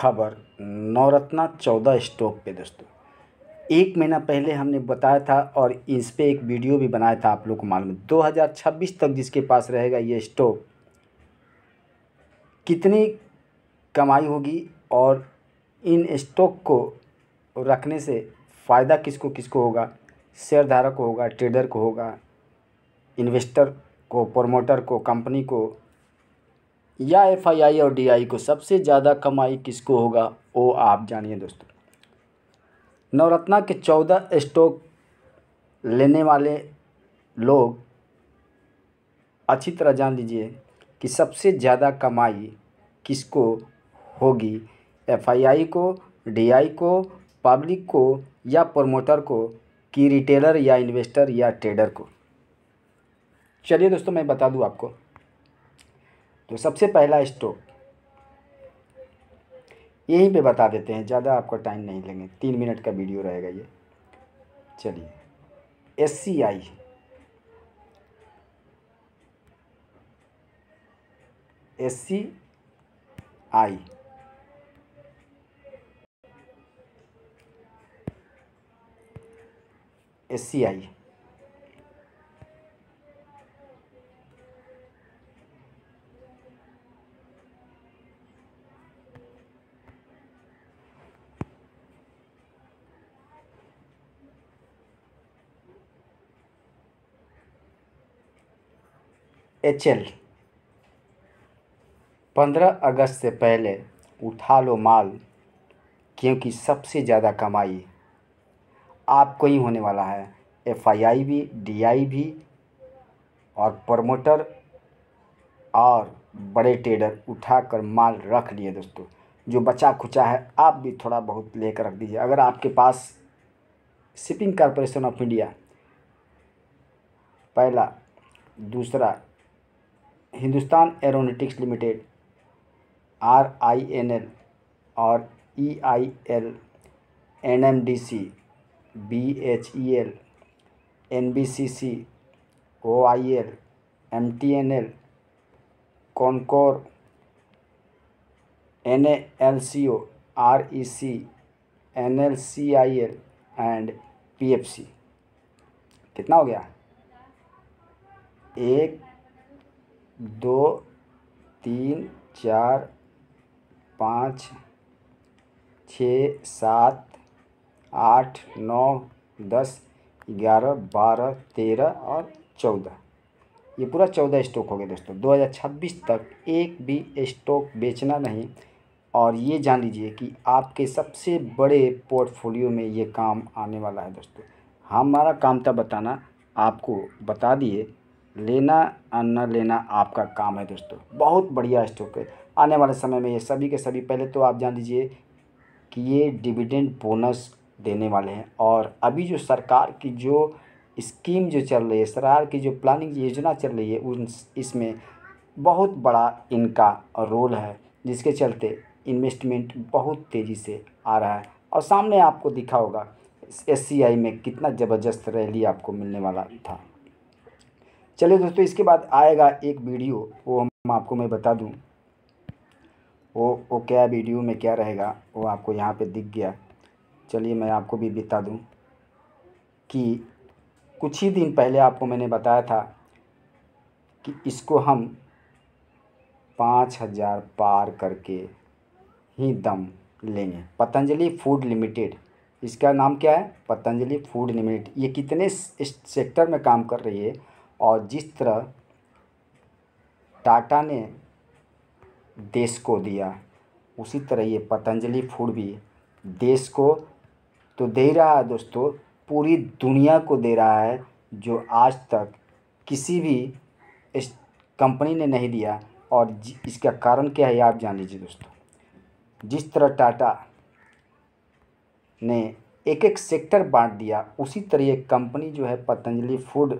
खबर नवरत्ना चौदह स्टॉक पे दोस्तों। एक महीना पहले हमने बताया था और इस पर एक वीडियो भी बनाया था आप लोग को मालूम है। 2026 तक जिसके पास रहेगा ये स्टॉक, कितनी कमाई होगी और इन स्टॉक को रखने से फ़ायदा किसको किसको होगा? शेयर धारक को होगा, ट्रेडर को होगा, इन्वेस्टर को, प्रमोटर को, कंपनी को या एफआईआई और डीआई को सबसे ज़्यादा कमाई किसको होगा, वो आप जानिए दोस्तों। नवरत्ना के चौदह स्टॉक लेने वाले लोग अच्छी तरह जान लीजिए कि सबसे ज़्यादा कमाई किसको होगी, एफआईआई को, डीआई को, पब्लिक को, या प्रमोटर को, कि रिटेलर या इन्वेस्टर या ट्रेडर को। चलिए दोस्तों, मैं बता दूँ आपको। तो सबसे पहला स्टॉक यहीं पे बता देते हैं, ज़्यादा आपका टाइम नहीं लेंगे, तीन मिनट का वीडियो रहेगा ये। चलिए S C I S C I S C I H L पंद्रह अगस्त से पहले उठा लो माल, क्योंकि सबसे ज़्यादा कमाई आपको ही होने वाला है। एफ़ आई आई भी डी आई भी, और प्रमोटर और बड़े ट्रेडर उठाकर माल रख लिए दोस्तों। जो बचा खुचा है, आप भी थोड़ा बहुत लेकर रख दीजिए। अगर आपके पास शिपिंग कॉरपोरेशन ऑफ़ इंडिया, पहला, दूसरा Hindustan aeronautics limited R I N L और E I L N M D C B H E L N B C C O I L M T N L Concor N A L C O R E C N L C I L and P F C कितना हो गया? एक दो, तीन, चार, पाँच, छ, सात, आठ, नौ, दस, ग्यारह, बारह, तेरह और चौदह। ये पूरा चौदह स्टॉक हो गया दोस्तों। 2026 तक एक भी स्टॉक बेचना नहीं। और ये जान लीजिए कि आपके सबसे बड़े पोर्टफोलियो में ये काम आने वाला है दोस्तों। हमारा काम था बताना। आपको बता दिए लेना और न लेना आपका काम है दोस्तों। बहुत बढ़िया स्टॉक है। आने वाले समय में ये सभी के सभी, पहले तो आप जान लीजिए कि ये डिविडेंड बोनस देने वाले हैं और अभी जो सरकार की जो स्कीम जो चल रही है, सरकार की जो प्लानिंग योजना चल रही है, उन इसमें बहुत बड़ा इनका रोल है, जिसके चलते इन्वेस्टमेंट बहुत तेज़ी से आ रहा है। और सामने आपको दिखा होगा एससीआई में कितना ज़बरदस्त रैली आपको मिलने वाला था। चलिए दोस्तों, इसके बाद आएगा एक वीडियो, वो हम आपको मैं बता दूँ। वो वो क्या वीडियो में क्या रहेगा, वो आपको यहाँ पे दिख गया। चलिए मैं आपको भी बता दूँ कि कुछ ही दिन पहले आपको मैंने बताया था कि इसको हम पाँच हज़ार पार करके ही दम लेंगे। पतंजलि फ़ूड लिमिटेड, इसका नाम क्या है? Patanjali food limited. ये कितने सेक्टर में काम कर रही है? और जिस तरह टाटा ने देश को दिया, उसी तरह ये पतंजलि फ़ूड भी देश को तो दे रहा है दोस्तों, पूरी दुनिया को दे रहा है, जो आज तक किसी भी इस कंपनी ने नहीं दिया। और इसका कारण क्या है, आप जान लीजिए दोस्तों। जिस तरह टाटा ने एक एक सेक्टर बांट दिया, उसी तरह ये कंपनी जो है पतंजलि फ़ूड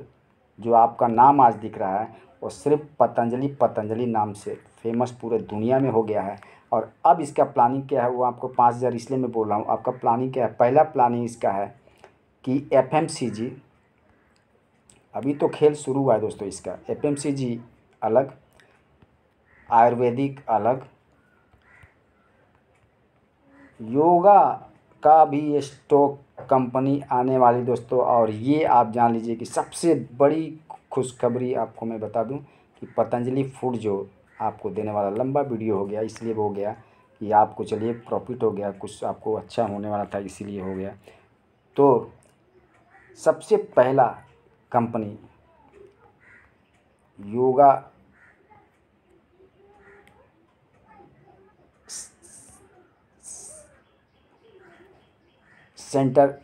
जो आपका नाम आज दिख रहा है, वो सिर्फ़ पतंजलि पतंजलि नाम से फ़ेमस पूरे दुनिया में हो गया है। और अब इसका प्लानिंग क्या है, वो आपको पाँच हज़ार इसलिए मैं बोल रहा हूँ, आपका प्लानिंग क्या है? पहला प्लानिंग इसका है कि एफ़ एम सी जी अभी तो खेल शुरू हुआ है दोस्तों इसका। एफ़ एम सी जी अलग, आयुर्वेदिक अलग, योगा का भी स्टॉक कंपनी आने वाली दोस्तों, और ये आप जान लीजिए कि सबसे बड़ी खुशखबरी आपको मैं बता दूँ कि पतंजलि फ़ूड जो आपको देने वाला लंबा वीडियो हो गया, इसलिए हो गया कि आपको चलिए प्रॉफिट हो गया, कुछ आपको अच्छा होने वाला था, इसीलिए हो गया। तो सबसे पहला company yoga centre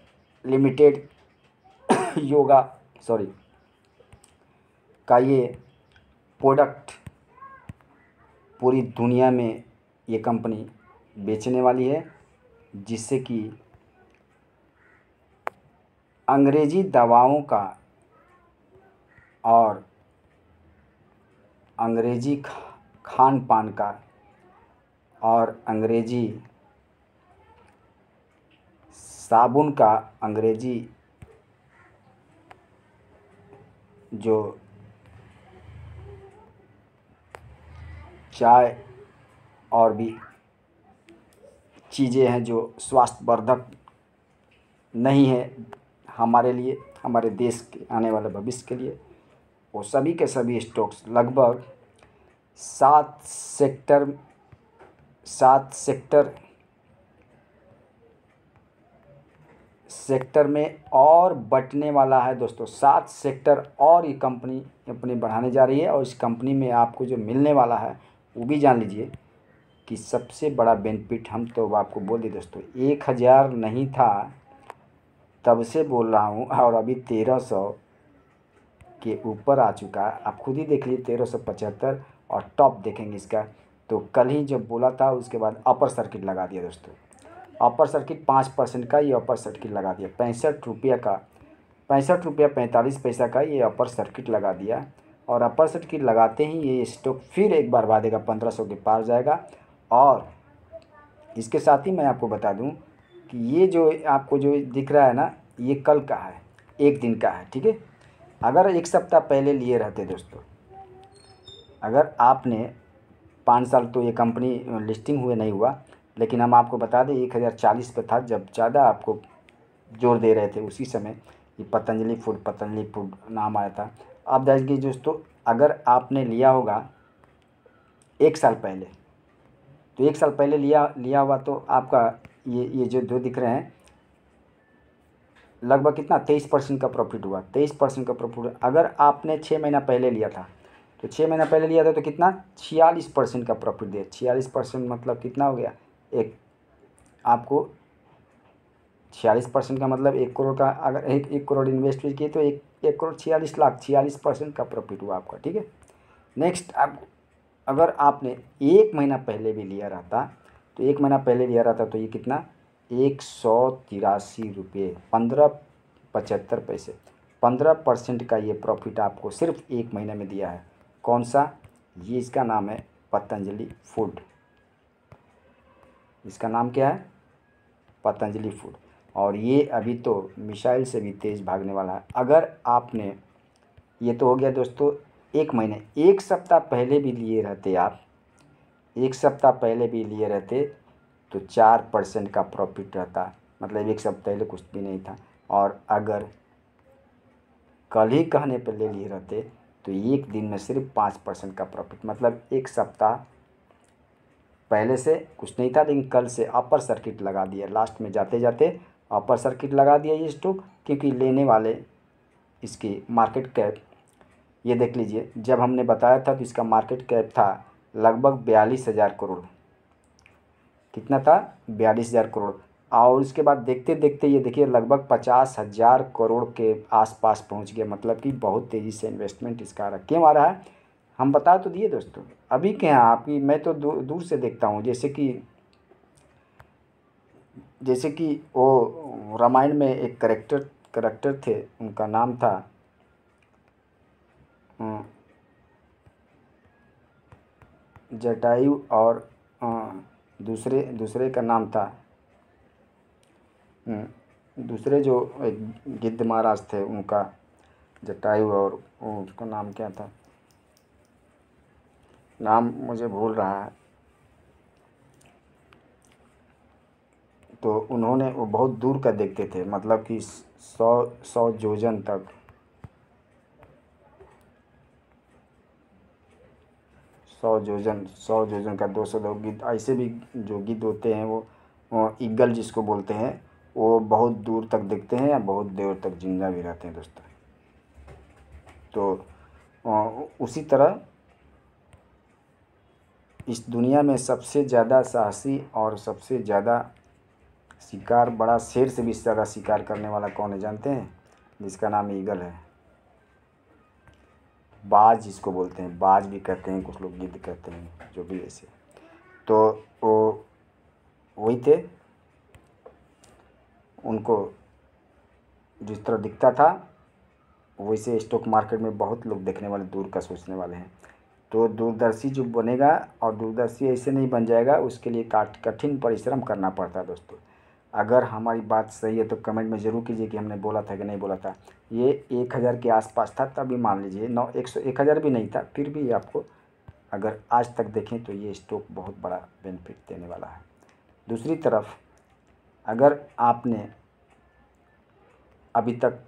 limited yoga sorry का ये प्रोडक्ट पूरी दुनिया में ये कंपनी बेचने वाली है, जिससे कि अंग्रेज़ी दवाओं का और अंग्रेज़ी खान पान का और अंग्रेज़ी साबुन का अंग्रेज़ी जो चाय और भी चीज़ें हैं जो स्वास्थ्यवर्धक नहीं है हमारे लिए, हमारे देश के, आने वाले भविष्य के लिए, वो सभी के सभी स्टॉक्स लगभग सात सेक्टर सात सेक्टर सेक्टर में और बटने वाला है दोस्तों। सात सेक्टर और ये कंपनी अपनी बढ़ाने जा रही है और इस कंपनी में आपको जो मिलने वाला है, वो भी जान लीजिए कि सबसे बड़ा बेनिफिट हम तो आपको बोल दिए दोस्तों, एक हज़ार नहीं था, तब से बोल रहा हूँ, और अभी तेरह सौ के ऊपर आ चुका है। आप खुद ही देख लीजिए, तेरह सौ पचहत्तर और टॉप देखेंगे इसका। तो कल ही जब बोला था, उसके बाद अपर सर्किट लगा दिया दोस्तों। अपर सर्किट पाँच परसेंट का, ये अपर सर्किट लगा दिया। पैंसठ रुपये का, पैंसठ रुपया पैंतालीस पैसा का ये अपर सर्किट लगा दिया। और अपर सर्किट लगाते ही ये स्टॉक फिर एक बार बाधेगा पंद्रह सौ के पार जाएगा। और इसके साथ ही मैं आपको बता दूँ कि ये जो आपको जो दिख रहा है ना, ये कल का है, एक दिन का है, ठीक है? अगर एक सप्ताह पहले लिए रहते दोस्तों, अगर आपने पाँच साल तो ये कंपनी लिस्टिंग हुए नहीं हुआ लेकिन हम आपको बता दें, एक हज़ार चालीस पर था जब ज़्यादा आपको ज़ोर दे रहे थे उसी समय ये पतंजलि फ़ूड पतंजलि फ़ूड नाम आया था। आप देखिए दोस्तों, अगर आपने लिया होगा एक साल पहले तो एक साल पहले लिया लिया हुआ तो आपका ये ये जो दो दिख रहे हैं, लगभग कितना? तेईस परसेंट का प्रॉफिट हुआ, तेईस परसेंट का प्रॉफिट अगर आपने छः महीना पहले लिया था तो छः महीना पहले लिया था तो कितना? छियालीस परसेंट का प्रॉफिट दिया। छियालीस परसेंट मतलब कितना हो गया? एक आपको छियालीस परसेंट का मतलब एक करोड़ का अगर एक एक करोड़ इन्वेस्ट किए तो एक एक करोड़ छियालीस लाख, छियालीस परसेंट का प्रॉफिट हुआ आपका, ठीक है? नेक्स्ट आप अगर आपने एक महीना पहले भी लिया रहता तो एक महीना पहले लिया रहता तो ये कितना? एक सौ तिरासी रुपये, पंद्रह पचहत्तर पैसे। पंद्रह परसेंट का ये प्रॉफिट आपको सिर्फ़ एक महीने में दिया है। कौन सा? ये इसका नाम है पतंजलि फ़ूड इसका नाम क्या है? पतंजलि फ़ूड और ये अभी तो मिसाइल से भी तेज़ भागने वाला है। अगर आपने, ये तो हो गया दोस्तों, एक महीने, एक सप्ताह पहले भी लिए रहते आप, एक सप्ताह पहले भी लिए रहते तो चार परसेंट का प्रॉफिट रहता। मतलब एक सप्ताह पहले कुछ भी नहीं था। और अगर कल ही कहने पर ले लिए रहते तो एक दिन में सिर्फ़ पाँच परसेंट का प्रॉफिट मतलब एक सप्ताह पहले से कुछ नहीं था, लेकिन कल से अपर सर्किट लगा दिया। लास्ट में जाते जाते अपर सर्किट लगा दिया ये स्टॉक क्योंकि लेने वाले इसकी मार्केट कैप ये देख लीजिए, जब हमने बताया था तो इसका मार्केट कैप था लगभग बयालीस हज़ार करोड़। कितना था? बयालीस हज़ार करोड़। और इसके बाद देखते देखते ये देखिए, लगभग पचास हज़ार करोड़ के आसपास पहुँच गया। मतलब कि बहुत तेज़ी से इन्वेस्टमेंट इसका क्यों आ रहा है। हम बता तो दिए दोस्तों। अभी क्या है, आपकी, मैं तो दूर से देखता हूँ, जैसे कि जैसे कि वो रामायण में एक करेक्टर करेक्टर थे, उनका नाम था जटायु और दूसरे दूसरे का नाम था दूसरे जो एक गिद्ध महाराज थे, उनका, जटायु और उसका नाम क्या था? नाम मुझे भूल रहा है। तो उन्होंने वो बहुत दूर का देखते थे मतलब कि सौ सौ जोजन तक। सौ जोजन सौ जोजन का दो सौ दो गिद्ध ऐसे भी जो गिद्ध होते हैं वो ईगल जिसको बोलते हैं, वो बहुत दूर तक देखते हैं या बहुत देर तक ज़िंदा भी रहते हैं दोस्तों। तो उसी तरह इस दुनिया में सबसे ज़्यादा साहसी और सबसे ज़्यादा शिकार, बड़ा शेर से भी ज़्यादा शिकार करने वाला कौन है जानते हैं? जिसका नाम ईगल है। बाज जिसको बोलते हैं। बाज भी कहते हैं, कुछ लोग गिद्ध कहते हैं, जो भी ऐसे। तो वो, वही थे। उनको जिस तरह दिखता था, वैसे स्टॉक मार्केट में बहुत लोग देखने वाले, दूर का सोचने वाले हैं। तो दूरदर्शी जो बनेगा और दूरदर्शी ऐसे नहीं बन जाएगा, उसके लिए काट, कठिन परिश्रम करना पड़ता है दोस्तों। अगर हमारी बात सही है तो कमेंट में ज़रूर कीजिए कि हमने बोला था कि नहीं बोला था। ये एक हज़ार के आसपास था तभी मान लीजिए, नौ, एक सौ, एक हज़ार भी नहीं था, फिर भी आपको अगर आज तक देखें तो ये स्टॉक बहुत बड़ा बेनिफिट देने वाला है। दूसरी तरफ़, अगर आपने अभी तक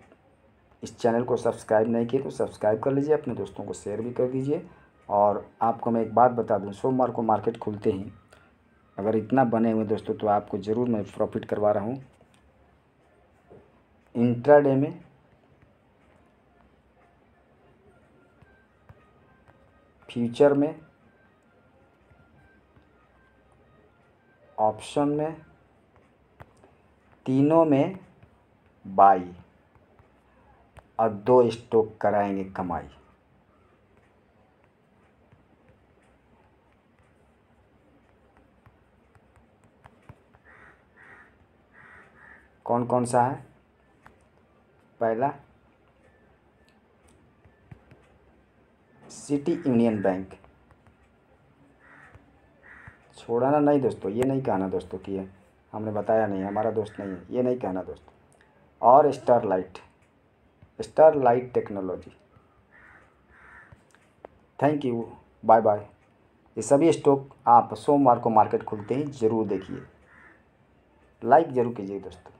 इस चैनल को सब्सक्राइब नहीं किया तो सब्सक्राइब कर लीजिए, अपने दोस्तों को शेयर भी कर दीजिए और आपको मैं एक बात बता दूँ, सोमवार को मार्केट खुलते ही, अगर इतना बने हुए दोस्तों तो आपको ज़रूर मैं प्रॉफिट करवा रहा हूँ। इंट्राडे में फ्यूचर में, ऑप्शन में, तीनों में बाई और दो स्टॉक कराएँगे कमाई। कौन कौन सा है? पहला, सिटी यूनियन बैंक। छोड़ाना नहीं दोस्तों, ये नहीं कहना दोस्तों कि हमने बताया नहीं, हमारा दोस्त नहीं है, ये नहीं कहना दोस्तों। और Starlight Starlight technology thank you bye bye ये सभी स्टॉक आप सोमवार को मार्केट खुलते ही, ज़रूर देखिए। लाइक ज़रूर कीजिए दोस्तों।